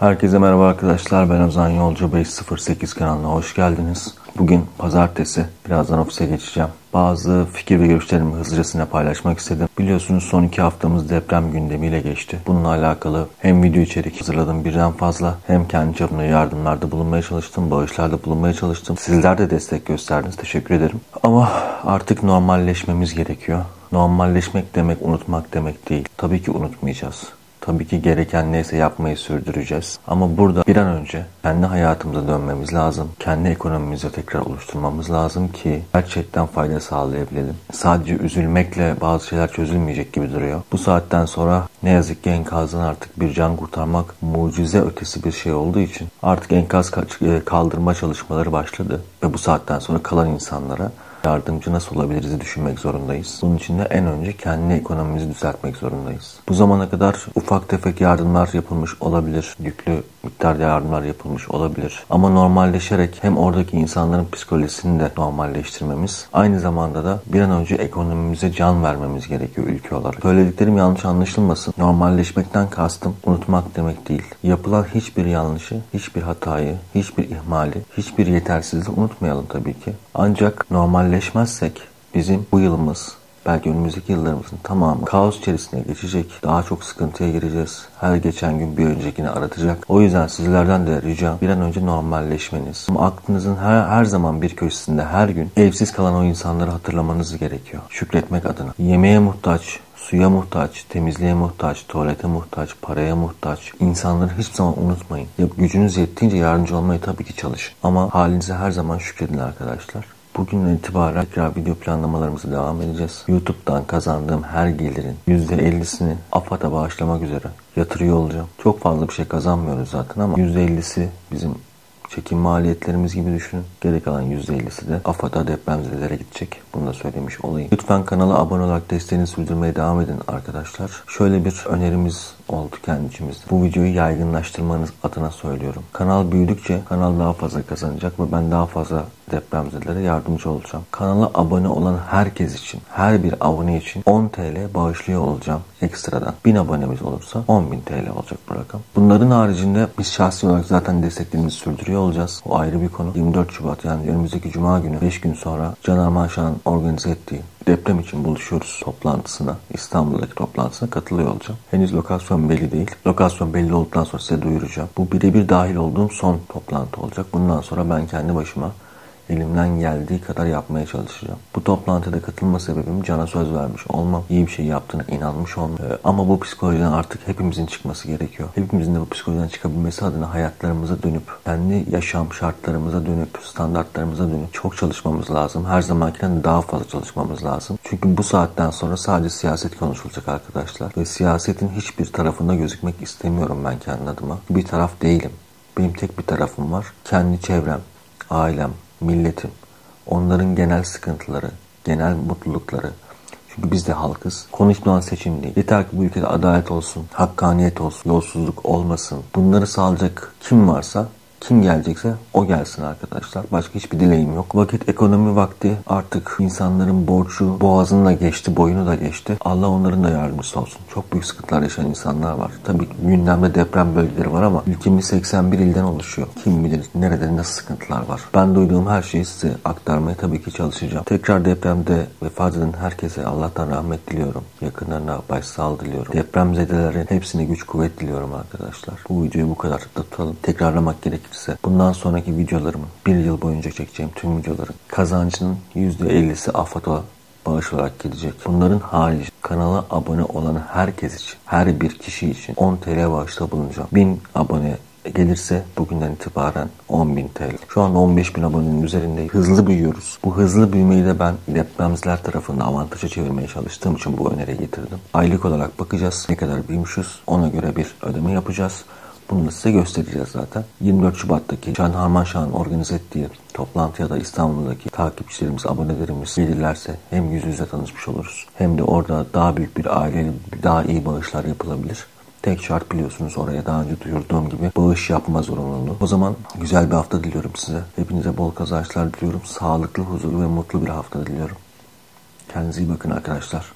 Herkese merhaba arkadaşlar. Ben Ozan Yolcu 508 kanalına hoş geldiniz. Bugün pazartesi. Birazdan ofise geçeceğim. Bazı fikir ve görüşlerimi hızlıcasına paylaşmak istedim. Biliyorsunuz son iki haftamız deprem gündemiyle geçti. Bununla alakalı hem video içerik hazırladım birden fazla hem kendi çapımda yardımlarda bulunmaya çalıştım, bağışlarda bulunmaya çalıştım. Sizler de destek gösterdiniz. Teşekkür ederim. Ama artık normalleşmemiz gerekiyor. Normalleşmek demek unutmak demek değil. Tabii ki unutmayacağız. Tabii ki gereken neyse yapmayı sürdüreceğiz. Ama burada bir an önce kendi hayatımıza dönmemiz lazım. Kendi ekonomimizi tekrar oluşturmamız lazım ki gerçekten fayda sağlayabilelim. Sadece üzülmekle bazı şeyler çözülmeyecek gibi duruyor. Bu saatten sonra ne yazık ki enkazdan artık bir can kurtarmak mucize ötesi bir şey olduğu için artık enkaz e, kaldırma çalışmaları başladı. Ve bu saatten sonra kalan insanlara yardımcı nasıl olabiliriz düşünmek zorundayız. Bunun için de en önce kendi ekonomimizi düzeltmek zorundayız. Bu zamana kadar ufak tefek yardımlar yapılmış olabilir. Yüklü miktarda yardımlar yapılmış olabilir. Ama normalleşerek hem oradaki insanların psikolojisini de normalleştirmemiz, aynı zamanda da bir an önce ekonomimize can vermemiz gerekiyor ülke olarak. Söylediklerim yanlış anlaşılmasın. Normalleşmekten kastım unutmak demek değil. Yapılan hiçbir yanlışı, hiçbir hatayı, hiçbir ihmali, hiçbir yetersizliği unutmayalım tabii ki. Ancak normalleşmezsek bizim bu yılımız belki önümüzdeki yıllarımızın tamamı kaos içerisine geçecek. Daha çok sıkıntıya gireceğiz. Her geçen gün bir öncekini aratacak. O yüzden sizlerden de ricam bir an önce normalleşmeniz. Ama aklınızın her, her zaman bir köşesinde her gün evsiz kalan o insanları hatırlamanız gerekiyor. Şükretmek adına. Yemeğe muhtaç, suya muhtaç, temizliğe muhtaç, tuvalete muhtaç, paraya muhtaç. İnsanları hiçbir zaman unutmayın. Ya gücünüz yettiğince yardımcı olmaya tabii ki çalışın. Ama halinize her zaman şükredin arkadaşlar. Bugünden itibaren tekrar video planlamalarımızı devam edeceğiz. YouTube'dan kazandığım her gelirin %50'sini AFAD'a bağışlamak üzere yatırıyor olacağım. Çok fazla bir şey kazanmıyoruz zaten ama %50'si bizim çekim maliyetlerimiz gibi düşünün. Geri kalan %50'si de AFAD'a depremzedelere gidecek. Bunu da söylemiş olayım. Lütfen kanala abone olarak desteğini sürdürmeye devam edin arkadaşlar. Şöyle bir önerimiz oldu kendi. Bu videoyu yaygınlaştırmanız adına söylüyorum. Kanal büyüdükçe kanal daha fazla kazanacak ve ben daha fazla depremzedelere yardımcı olacağım. Kanala abone olan herkes için, her bir abone için 10 TL bağışlıyor olacağım ekstradan. 1000 abonemiz olursa 10.000 TL olacak bu rakam. Bunların haricinde biz şahsi olarak zaten desteklerimizi sürdürüyor olacağız. O ayrı bir konu. 24 Şubat yani önümüzdeki Cuma günü 5 gün sonra Can Arman Şah'ın organize ettiği deprem için buluşuyoruz toplantısına, İstanbul'daki toplantısına katılıyor olacağım. Henüz lokasyon belli değil. Lokasyon belli olduktan sonra size duyuracağım. Bu birebir dahil olduğum son toplantı olacak. Bundan sonra ben kendi başıma elimden geldiği kadar yapmaya çalışacağım. Bu toplantıda katılma sebebim Can'a söz vermiş olmam. İyi bir şey yaptığına inanmış olmam. Ee, ama bu psikolojiden artık hepimizin çıkması gerekiyor. Hepimizin de bu psikolojiden çıkabilmesi adına hayatlarımıza dönüp, kendi yaşam şartlarımıza dönüp, standartlarımıza dönüp çok çalışmamız lazım. Her zamankinden daha fazla çalışmamız lazım. Çünkü bu saatten sonra sadece siyaset konuşulacak arkadaşlar. Ve siyasetin hiçbir tarafında gözükmek istemiyorum ben kendi adıma. Bir taraf değilim. Benim tek bir tarafım var. Kendi çevrem, ailem, milletim, onların genel sıkıntıları, genel mutlulukları. Çünkü biz de halkız. Konuşulan seçim değil. Yeter ki bu ülkede adalet olsun, hakkaniyet olsun, yolsuzluk olmasın. Bunları sağlayacak kim varsa kim gelecekse o gelsin arkadaşlar. Başka hiçbir dileğim yok. Vakit ekonomi vakti artık insanların borcu boğazını da geçti, boyunu da geçti. Allah onların da yardımcısı olsun. Çok büyük sıkıntılar yaşayan insanlar var. Tabii gündemde deprem bölgeleri var ama ülkemiz 81 ilden oluşuyor. Kim bilir nerede nasıl sıkıntılar var. Ben duyduğum her şeyi size aktarmaya tabii ki çalışacağım. Tekrar depremde vefat eden herkese Allah'tan rahmet diliyorum. Yakınlarına başsağlığı diliyorum. Depremzedelerin hepsine güç kuvvet diliyorum arkadaşlar. Bu videoyu bu kadar tutalım. Tekrarlamak gerekir gerekirse bundan sonraki videolarımın bir yıl boyunca çekeceğim tüm videoların kazancının %50'si AFAD'a bağış olarak gidecek. Bunların harici kanala abone olan herkes için, her bir kişi için 10 TL bağışta bulunacağım. 1000 abone gelirse bugünden itibaren 10.000 TL. Şu anda 15.000 abonenin üzerindeyiz. Hızlı büyüyoruz. Bu hızlı büyümeyi de ben depremzler tarafından avantaja çevirmeye çalıştığım için bu öneriyi getirdim. Aylık olarak bakacağız. Ne kadar büyümüşüz. Ona göre bir ödeme yapacağız. Bunu da size göstereceğiz zaten. 24 Şubat'taki Can Harman Şah'ın organize ettiği toplantıya da İstanbul'daki takipçilerimiz, abonelerimiz gelirlerse hem yüz yüze tanışmış oluruz hem de orada daha büyük bir aileyle daha iyi bağışlar yapılabilir. Tek şart biliyorsunuz oraya daha önce duyurduğum gibi bağış yapma zorunluluğu. O zaman güzel bir hafta diliyorum size. Hepinize bol kazançlar diliyorum. Sağlıklı, huzurlu ve mutlu bir hafta diliyorum. Kendinize iyi bakın arkadaşlar.